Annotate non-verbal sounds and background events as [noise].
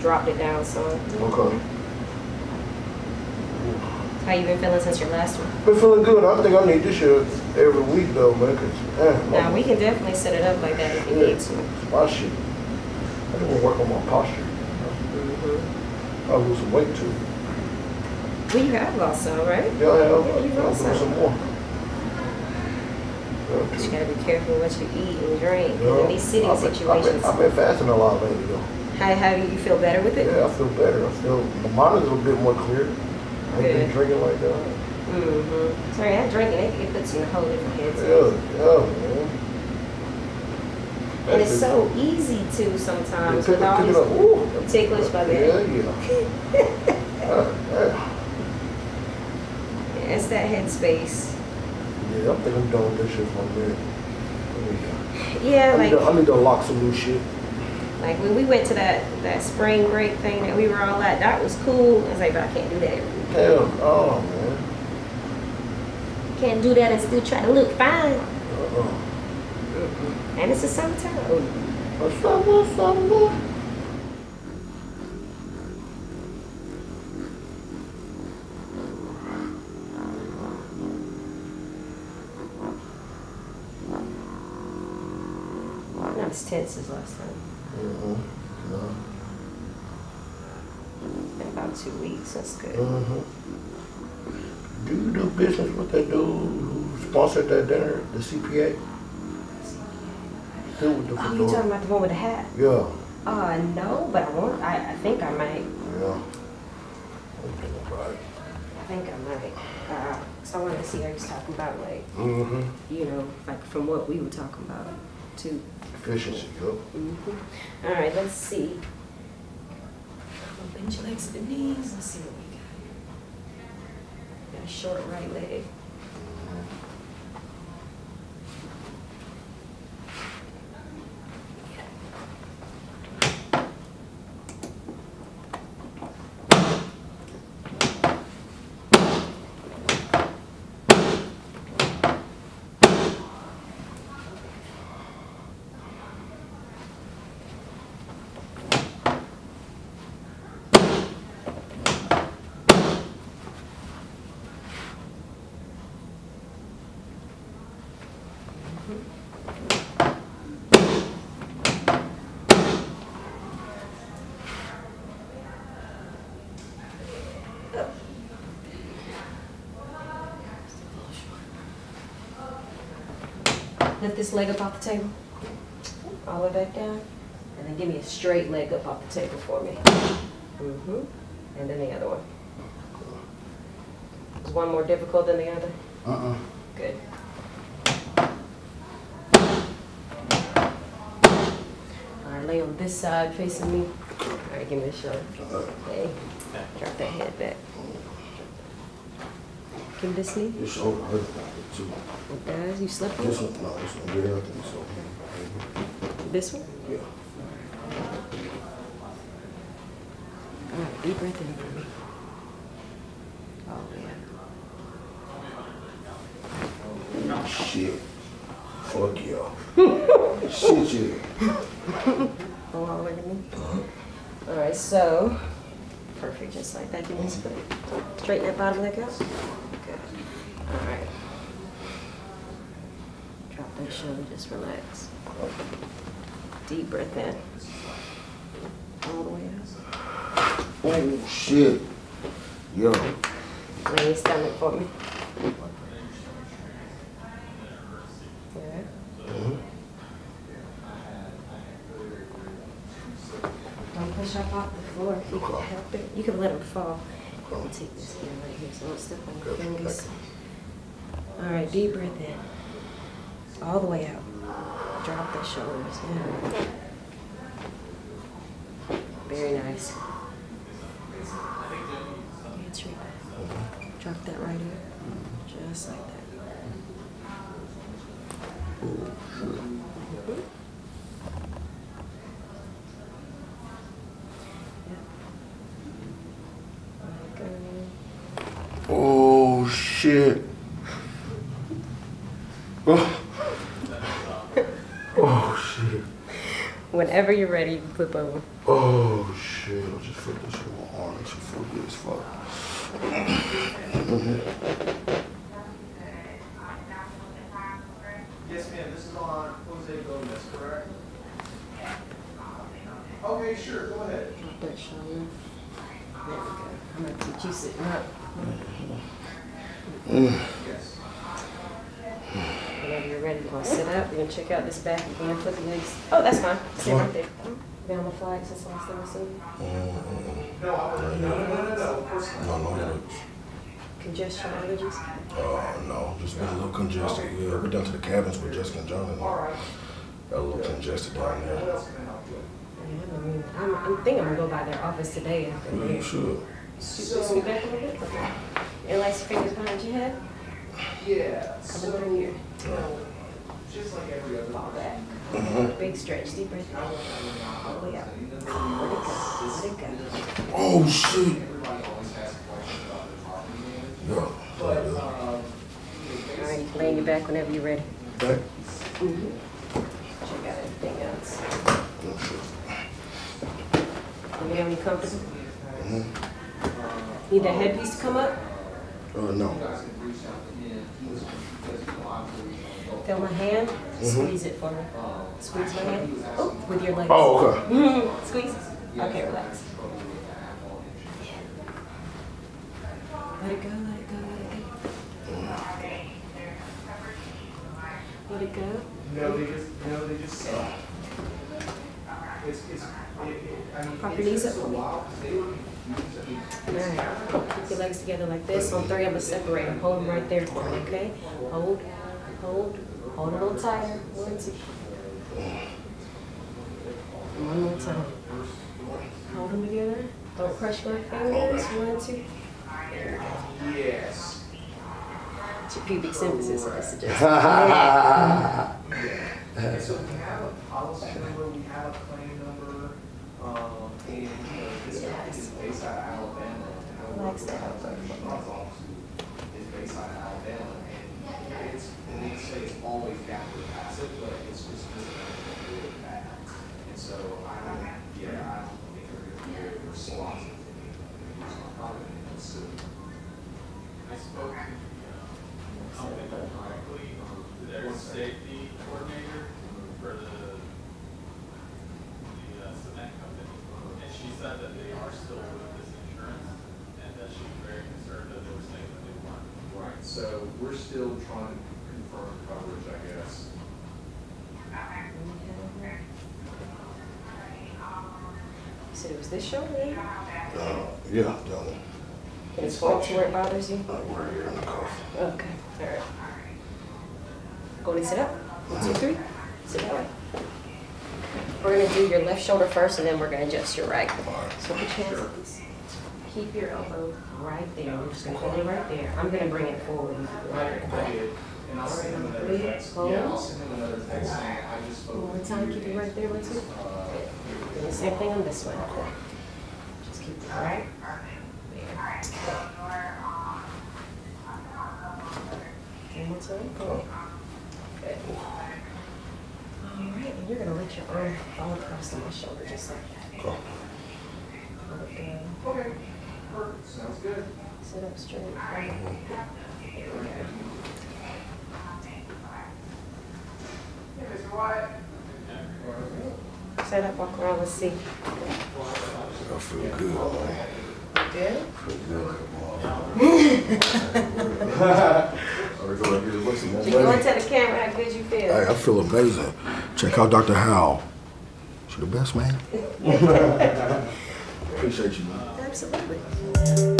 dropped it down some. Okay. How you been feeling since your last one? Been feeling good. I think I need this shit every week though, man. Cause man, Now we can definitely set it up like that if you Yeah. need to. my shit. I just want to work on my posture. Mm-hmm. I lose some weight too. Well, you have lost some, right? Yeah, I am. Yeah, you lost some. some more. But you gotta be careful what you eat and drink Yeah. in these sitting I've been- situations. I've been, I've been fasting a lot lately though. How, how do you feel better with it? Yeah, I feel better. I feel my mind is a little bit more clear. I ain't been drinking like that. Mm-hmm. Sorry, that drinking, it, it puts you in a whole different Yeah, headspace. yeah, man. And it's so easy to sometimes with all these. Ooh. ticklish by Yeah, that. yeah. Uh, [laughs] uh, It's that headspace. Yeah, I think I'm done with this shit for a minute. Yeah, I need, like to, I need to unlock some new shit. Like when we went to that that spring break thing that we were all at, that was cool. I was like, but I can't do that every week. Hell, oh man. Can't do that and still try to look fine. Uh-uh. And it's the summertime. Up, what's up, what? Not as tense as last time. Mm-hmm. No. About two weeks. That's good. Mm-hmm. Do you do business with that dude who sponsored that dinner, the CPA? The Oh, you talking about the one with the hat? Yeah, Uh, no, but I want. I, I think I might. yeah. Okay, about it. I think I might. Uh, so I wanted to see how he was talking about, like, Mm-hmm. you know, like from what we were talking about, too. Efficiency, yup. Mm-hmm. All right, let's see. Bend your legs to the knees. Let's see what we got. Got a short right leg. Lift this leg up off the table. All the way back down. And then give me a straight leg up off the table for me. Mm-hmm. And then the other one. Is one more difficult than the other? Uh-uh. Good. All right, lay on this side facing me. All right, give me a shoulder. Okay. Drop that head back. Give me this knee. Your shoulder hurt about it too. It does. You slip This one, no, this one, yeah, I think so. This one? Yeah. All right, deep breath in for me. Oh, yeah. Shit. Fuck y'all. [laughs] Shit, yeah. Oh, all the way to me. Uh-huh. All right, so, perfect, just like that. Give me a split. Straighten that bottom leg out. Good. All right. Drop that shoulder, just relax. Deep breath in. All the way out. Oh, shit. Yo. Lay your stomach for me. Yeah. Don't push up off the floor if you can help it. You can let them fall. Okay. I'll take this here right here, so don't step on your fingers. All right, deep breath in. All the way out. Drop the shoulders. Yeah. Very nice. It's right there. Drop that right here. Just like that. Mhm. Yep. Like, um, Oh, shit. Oh. Oh, shit. Whenever you're ready, you can flip over. Oh shit! I just flipped this shit on my arm. That shit feel good as fuck. Yes, ma'am, this is on Jose Gomez, correct? Okay, sure, go ahead. That shoulder. There we go. I'm gonna teach you sitting up. Yes. Whenever you're ready, you want to sit up. You're gonna check out this back again. Flip your legs. Oh, that's fine. Stay right there. Been on the flag since the last time I seen you. No, I was, no, no, no. Congestion allergies. Uh, no, just been a little congested. Yeah, we down to the cabins with Jessica and John and All right. got a little congested down there. I help you with? Yeah, I mean, I'm, I'm thinking I'm gonna go by their office today. after Yeah, you they should. Scoot scoot back a little bit. And lace your fingers behind your head. Yeah, Coming so, through here. you know, just like every other. Fall back. Mhm. Big stretch. Deep breath. All the way out. Let it go. Let it go. Oh shit! Everybody always has questions about their property management. Yeah. But, yeah. um, All right, you lay on your back whenever you're ready. Back. Mm-hmm. Check out everything else. Oh, shit. Let me know when you're comfortable. Mhm. Need the headpiece to come up? Uh, no. Feel my hand? Mm-hmm. Squeeze it for me. Squeeze my hand. Oh, with your legs. Oh, okay. Mhm. [laughs] Squeeze. Okay, relax. Let it go, let it go, let it go. Let it go. No, they just, no, they just, uh, it's, it's, it, it, I mean. Prop it knees takes up a for me. while, 'cause they were confused, I mean, Alright. Keep your legs together like this. On three, I'm gonna separate them. Hold them right there for me, okay? Hold, hold, hold a little tighter. One, two. One more time. Hold them together. Don't crush my fingers. One, two. Yes. It's your pubic symphysis, I suggest. And so we have a policy number, we have a claim number, um, and, you this company is based out of Alabama. and I work with down. the Attorney's office, based out of Alabama, and it's, and they say it's always downward passive, but it's just, just really bad. And so I don't, yeah, I don't think they're gonna be very responsive to. Use my product, and so. I spoke to the uh, company directly, their safety coordinator for the, the uh, cement company. And she said that they are still with this insurance and that she's very concerned that they were saying that they weren't. Right, so we're still trying to confirm coverage, I guess. You said it was this shoulder then? Uh, yeah, down there. Can it fall where it bothers you? Uh, right here in the cuff. Okay, all right. Go and sit up. One, two, three. Sit that way. We're gonna do your left shoulder first, and then we're gonna adjust your right. So put your hands like this. Keep your elbow right there. We're just gonna hold it right there. I'm gonna bring it forward. Right. I and I'll send him another text. Yeah, I'll send him another text saying, I just spoke. One more time, keep it right there, let's. Uh, Do the same thing on this one. Just keep it right there. One more time. Good. All right, and you're gonna let your arm fall across my shoulder just like that. Okay. Let it go. Okay, sounds good. Sit up straight. There we go. Hey, Mr. Wyatt. Sit up, walk around, let's see. I feel good, man. Good? [laughs] You go and tell the camera how good you feel. Hey, I feel amazing. Check out Dr. Howell. She the best, man. [laughs] Appreciate you, man. Absolutely.